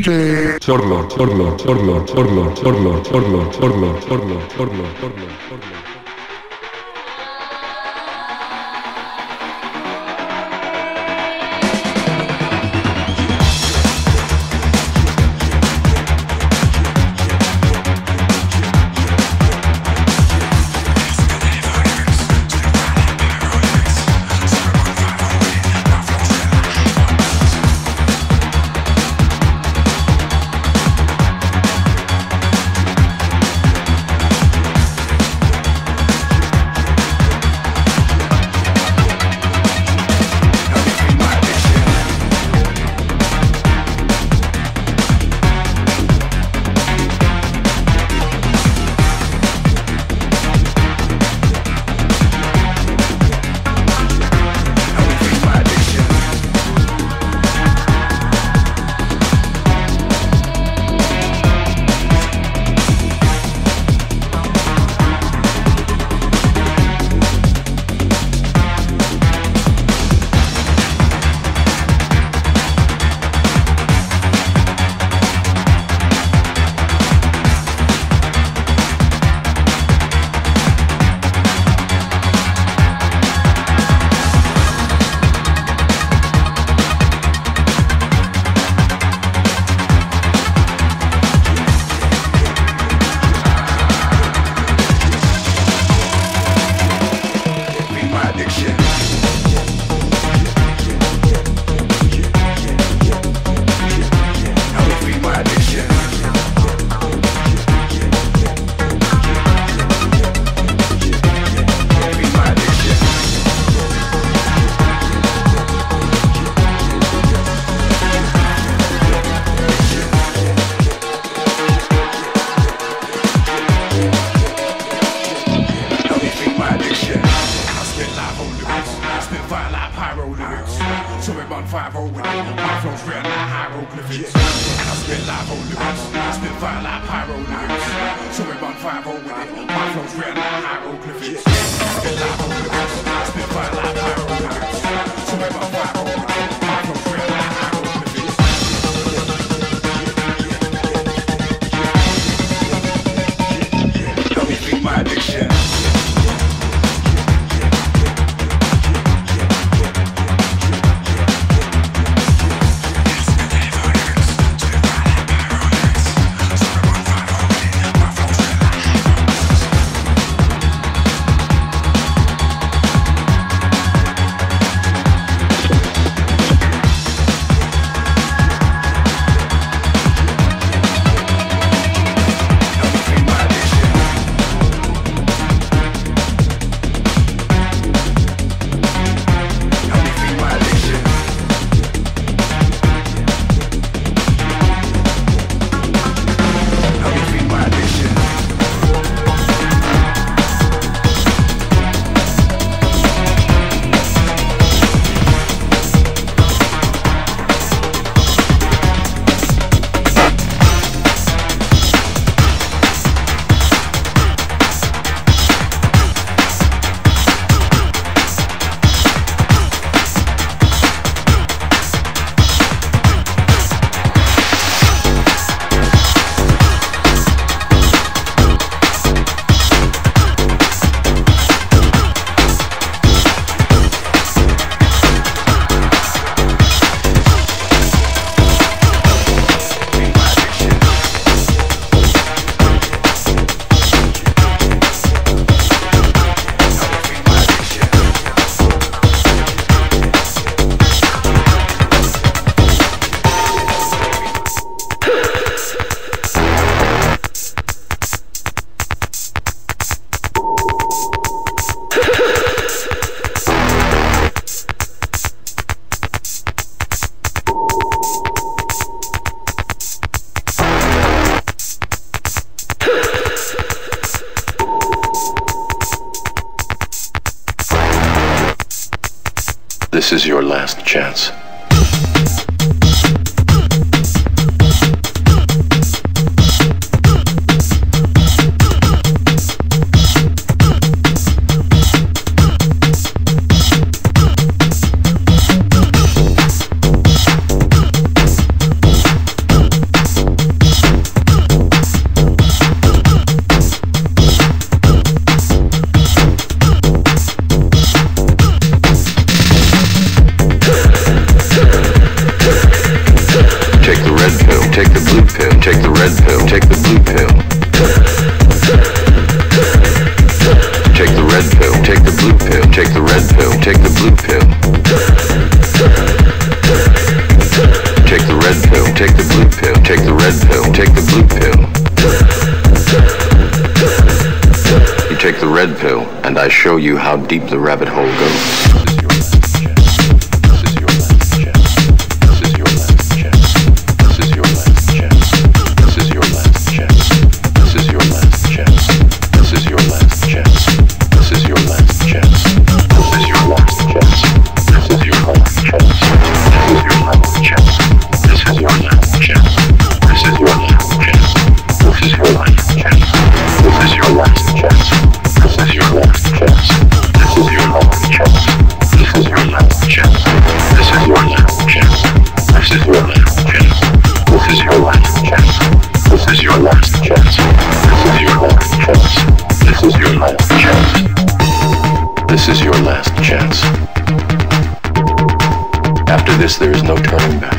dice... Sorlo, sorlo, sorlo, sorlo, sorlo, sorlo, sorlo, sorlo, sorlo, sorlo, sorlo. hieroglyphics. so we about fire over it. My flow's real like hieroglyphics. And I spit live O. I spit fire like hieroglyphics. so we about fire over it. My flow's real like hieroglyphics. I spit live O. I spit fire like hieroglyphics. Show me about five O with it. This is your last chance. deep the rabbit hole goes. this, there is no turning back.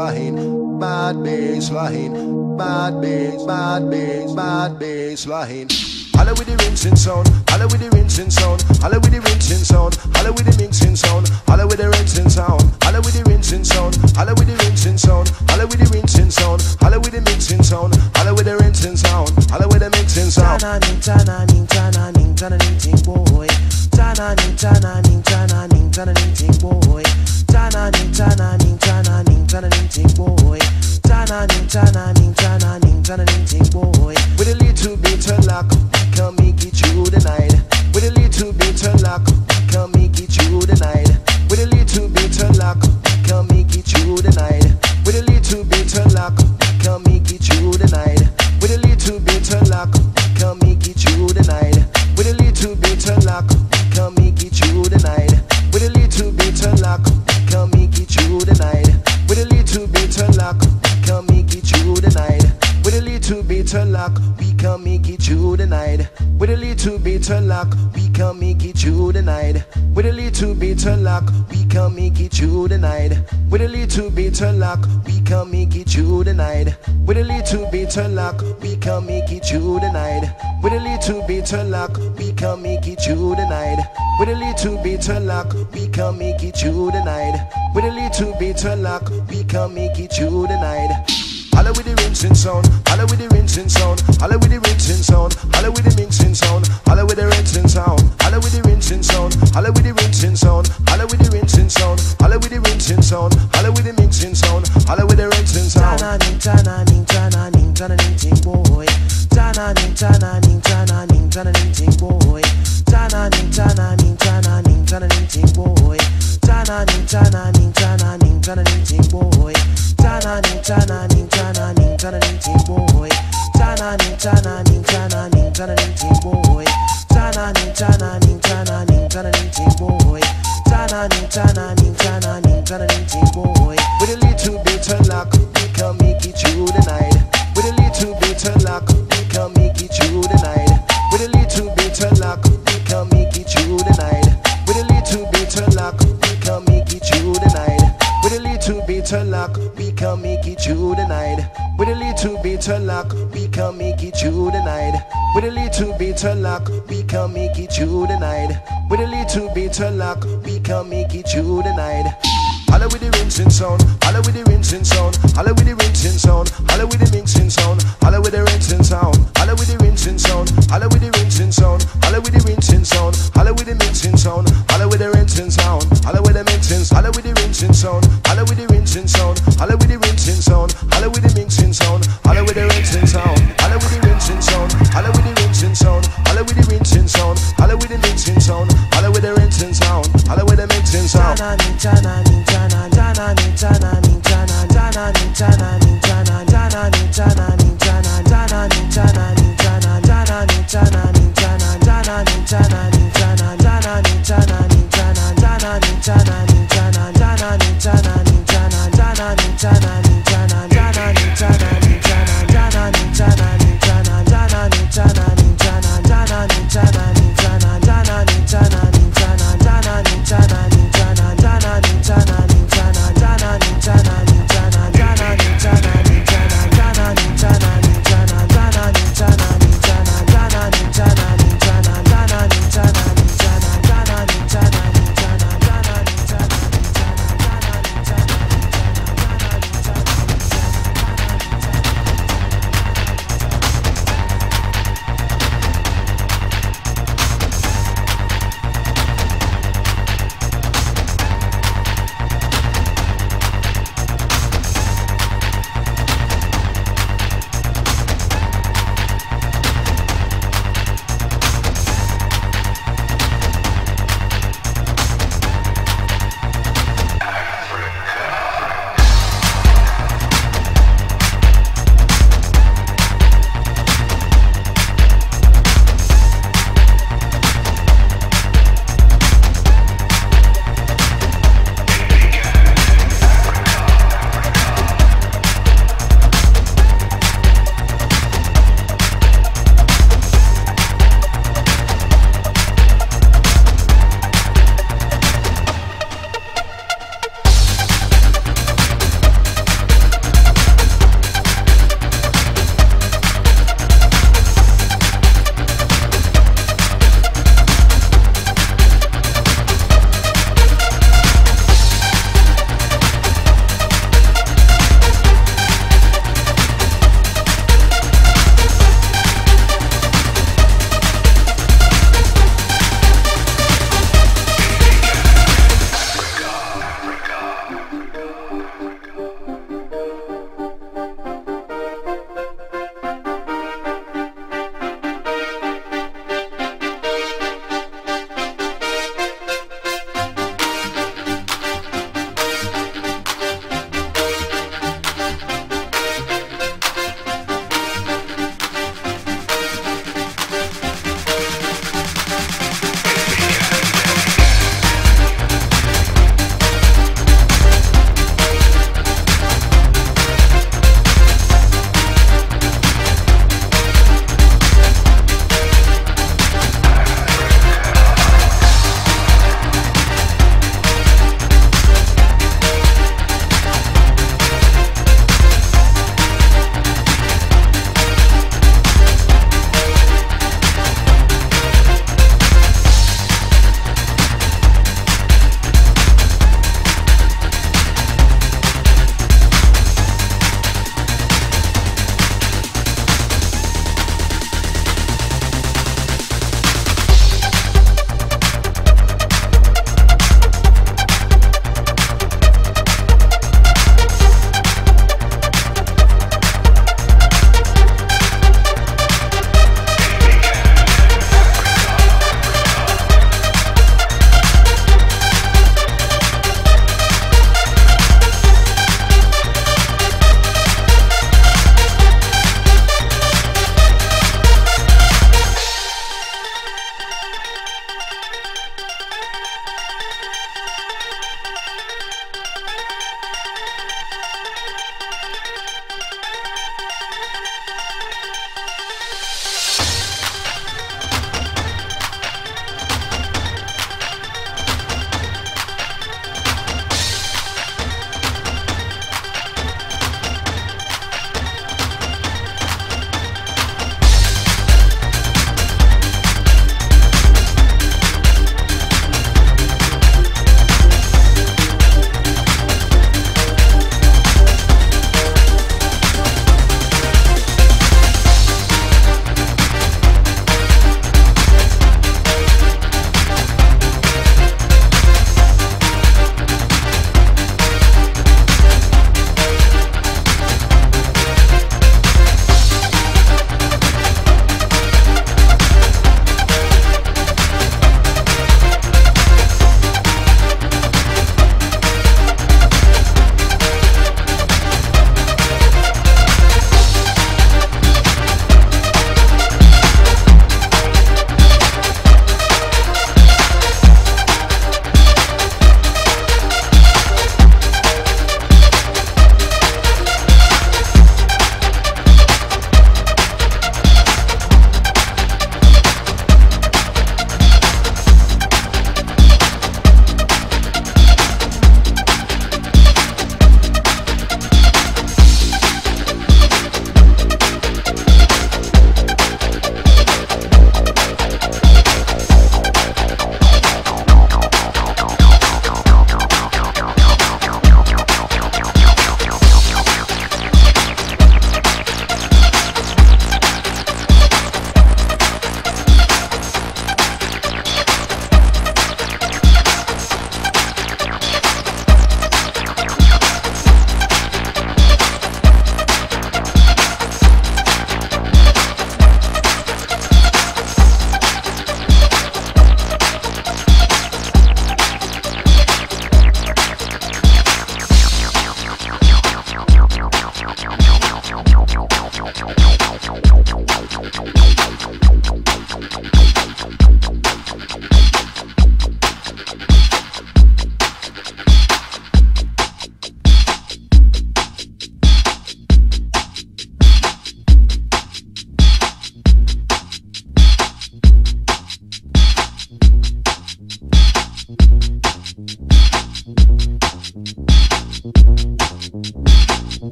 Bass bad bass line, bad bass, bad bass, bad bass line. Holla with the rinsing sound, holla with the rinsing sound, luck, we can make it through the night. With a little bit of luck, we can make it through the night. With a little bit of luck, we can make it through the night. With a little bit of luck, we can make it through the night. With a little bit of luck, we can make it through the night. Holla with the rinsing sound, holla with the rinsing sound, holla with the rinsing sound, holla with the mixing sound, holla with the rinsing sound, holla with the rinsing sound, holla with the rinsing sound, holla with the rinsing sound, holla with the rinsing sound, holla with the mixing sound, holla with the rinsing sound. Tana ning tana ning tana ning tana ning ting boy. Tana ning tana ning tana ning tana ning ting boy. Tana ning tana ning tana ning tana ning ting boy. Tana ning tana ning tana boy. Tana ning tana ning tana boy. Tana ning tana ning tana boy. Tana ning tana ning tana boy. With a little bit of luck, we can make it through the night. With a little bit of luck, we can make it through the night. With a little bit of luck, bit of luck, we can make it through the night. With a little bit of luck, we can make it through the night. With a little bit of luck, we can make it through the night. With a little bit of luck, we can make it through the night. Holla with the rinsing sound, holla with the rinsing sound, holla with the rinsing sound, holla with the mixing sound, holla with the rinsing sound, holla with the rinsing sound, holla with the rinsing sound, holla with the rinsing sound, holla with the mixing sound, holla with the rinsing sound, holla with the mixing, holla with the rinsing sound, holla with the rinsing sound, holla with the rinsing sound, holla with the mixing sound, holla with the rinsing sound, holla with the rinsing sound, holla with the rinsing sound. Holla with the rinsing sound. Holla with the rinsing sound. Holla with the rinsing sound. Holla with the rinsing sound. Jana min jana min jana jana min jana min jana jana min jana min jana jana min jana min jana jana min jana min jana jana min jana min jana jana min jana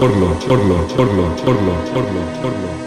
porno, porno, porno, porno, porno, porno.